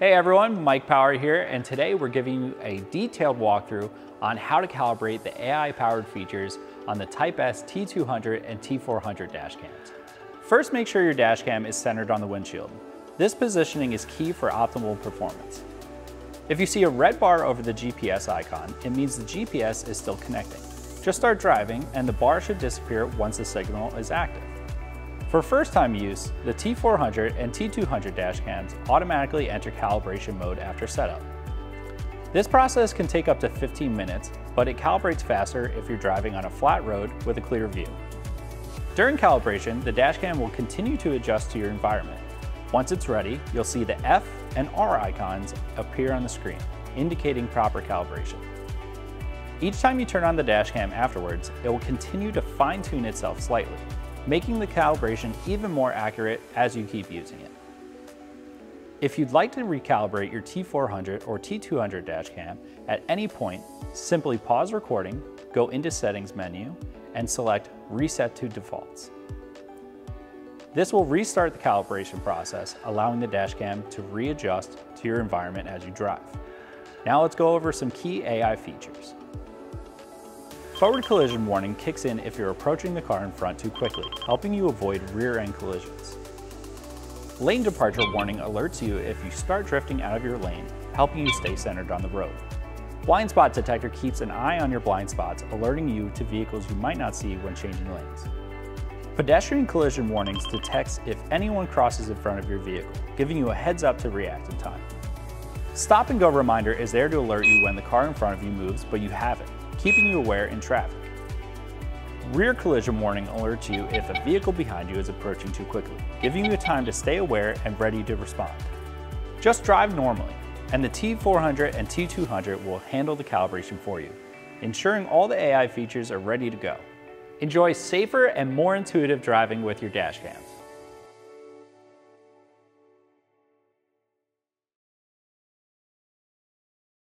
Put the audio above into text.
Hey everyone, Mike Power here, and today we're giving you a detailed walkthrough on how to calibrate the AI-powered features on the Type S T200 and T400 dashcams. First, make sure your dashcam is centered on the windshield. This positioning is key for optimal performance. If you see a red bar over the GPS icon, it means the GPS is still connecting. Just start driving and the bar should disappear once the signal is active. For first-time use, the T400 and T200 dashcams automatically enter calibration mode after setup. This process can take up to 15 minutes, but it calibrates faster if you're driving on a flat road with a clear view. During calibration, the dashcam will continue to adjust to your environment. Once it's ready, you'll see the F and R icons appear on the screen, indicating proper calibration. Each time you turn on the dashcam afterwards, it will continue to fine-tune itself slightly, making the calibration even more accurate as you keep using it. If you'd like to recalibrate your T400 or T200 dashcam at any point, simply pause recording, go into Settings menu, and select Reset to Defaults. This will restart the calibration process, allowing the dashcam to readjust to your environment as you drive. Now let's go over some key AI features. Forward collision warning kicks in if you're approaching the car in front too quickly, helping you avoid rear-end collisions. Lane departure warning alerts you if you start drifting out of your lane, helping you stay centered on the road. Blind spot detector keeps an eye on your blind spots, alerting you to vehicles you might not see when changing lanes. Pedestrian collision warnings detects if anyone crosses in front of your vehicle, giving you a heads up to react in time. Stop and go reminder is there to alert you when the car in front of you moves but you haven't keeping you aware in traffic. Rear collision warning alerts you if a vehicle behind you is approaching too quickly, giving you time to stay aware and ready to respond. Just drive normally, and the T400 and T200 will handle the calibration for you, ensuring all the AI features are ready to go. Enjoy safer and more intuitive driving with your dash dashcams.